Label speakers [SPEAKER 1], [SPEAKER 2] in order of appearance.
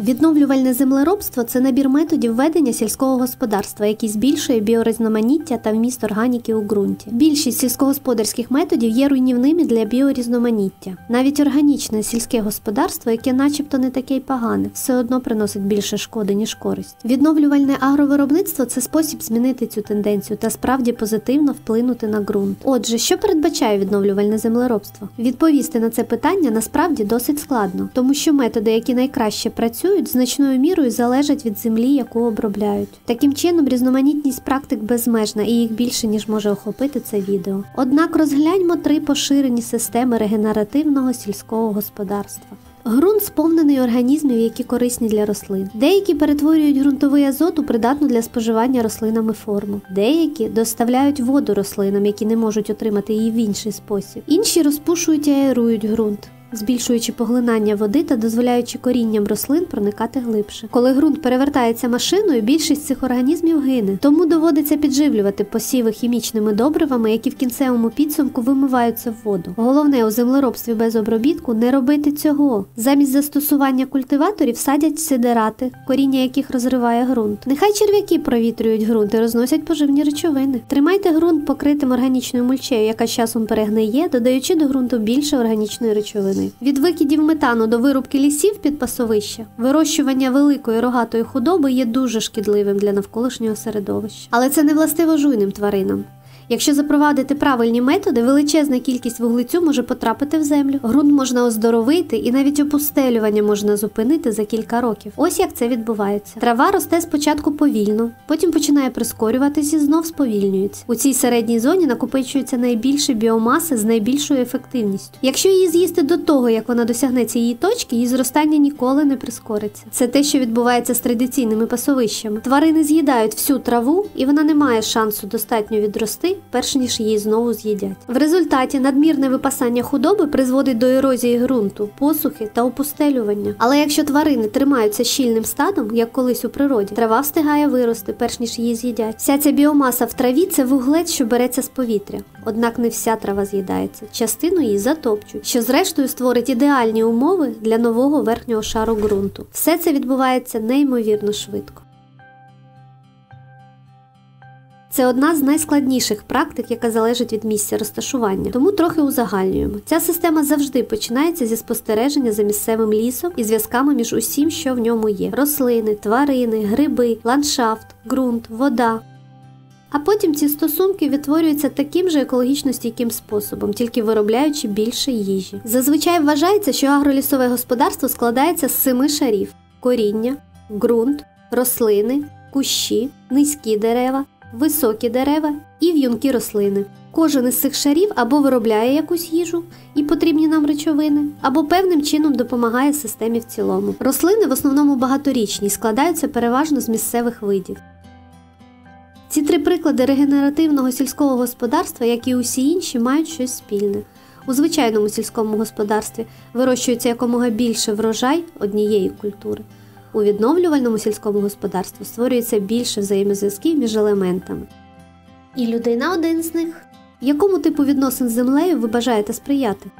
[SPEAKER 1] Відновлювальне землеробство це набір методів ведення сільського господарства, який збільшує біорізноманіття та вміст органіки у ґрунті. Більшість сільськогосподарських методів є руйнівними для біорізноманіття. Навіть органічне сільське господарство, яке, начебто, не таке й погане, все одно приносить більше шкоди, ніж користь. Відновлювальне агровиробництво це спосіб змінити цю тенденцію та справді позитивно вплинути на ґрунт. Отже, що передбачає відновлювальне землеробство? Відповісти на це питання насправді досить складно, тому що методи, які найкраще працюють, працюють, значною мірою залежать від землі, яку обробляють. Таким чином, різноманітність практик безмежна і їх більше ніж може охопити це відео. Однак розгляньмо три поширені системи регенеративного сільського господарства. Грунт сповнений організмів, які корисні для рослин. Деякі перетворюють ґрунтовий азот у придатну для споживання рослинами форму. Деякі доставляють воду рослинам, які не можуть отримати її в інший спосіб. Інші розпушують і аерують ґрунт збільшуючи поглинання води та дозволяючи корінням рослин проникати глибше. Коли ґрунт перевертається машиною, більшість цих організмів гине, тому доводиться підживлювати посіви хімічними добривами, які в кінцевому підсумку вимиваються в воду. Головне у землеробстві без обробітку не робити цього. Замість застосування культиваторів садять сидерати, коріння яких розриває ґрунт. Нехай черв'яки провітрюють ґрунт і розносять поживні речовини. Тримайте ґрунт покритим органічною мульчею, яка з часом перегниє, додаючи до ґрунту більше органічної речовини рослини. Від викидів метану до вирубки лісів під пасовище, вирощування великої рогатої худоби є дуже шкідливим для навколишнього середовища, але це не властиво жуйним тваринам. Якщо запровадити правильні методи, величезна кількість вуглецю може потрапити в землю. Грунт можна оздоровити і навіть опустелювання можна зупинити за кілька років. Ось як це відбувається. Трава росте спочатку повільно, потім починає прискорюватись і знов сповільнюється. У цій середній зоні накопичується найбільше біомаси з найбільшою ефективністю. Якщо її з'їсти до того, як вона досягне цієї точки, її зростання ніколи не прискориться. Це те, що відбувається з традиційними пасовищами. Тварини з'їдають всю траву, і вона не має шансу достатньо відрости перш ніж її знову з'їдять. В результаті надмірне випасання худоби призводить до ерозії ґрунту, посухи та опустелювання. Але якщо тварини тримаються щільним стадом, як колись у природі, трава встигає вирости, перш ніж її з'їдять. Вся ця біомаса в траві це вуглець, що береться з повітря. Однак не вся трава з'їдається, частину її затопчуть, що зрештою створить ідеальні умови для нового верхнього шару ґрунту. Все це відбувається неймовірно швидко. Це одна з найскладніших практик, яка залежить від місця розташування, тому трохи узагальнюємо. Ця система завжди починається зі спостереження за місцевим лісом і зв'язками між усім, що в ньому є: рослини, тварини, гриби, ландшафт, ґрунт, вода. А потім ці стосунки відтворюються таким же екологічно стійким способом, тільки виробляючи більше їжі. Зазвичай вважається, що агролісове господарство складається з семи шарів: коріння, ґрунт, рослини, кущі, низькі дерева високі дерева і в'юнкі рослини. Кожен із цих шарів або виробляє якусь їжу і потрібні нам речовини, або певним чином допомагає системі в цілому. Рослини в основному багаторічні, складаються переважно з місцевих видів. Ці три приклади регенеративного сільського господарства, як і усі інші, мають щось спільне. У звичайному сільському господарстві вирощується якомога більше врожай однієї культури. У відновлювальному сільському господарстві створюється більше взаємозв'язків між елементами. І людина один з них. Якому типу відносин з землею ви бажаєте сприяти?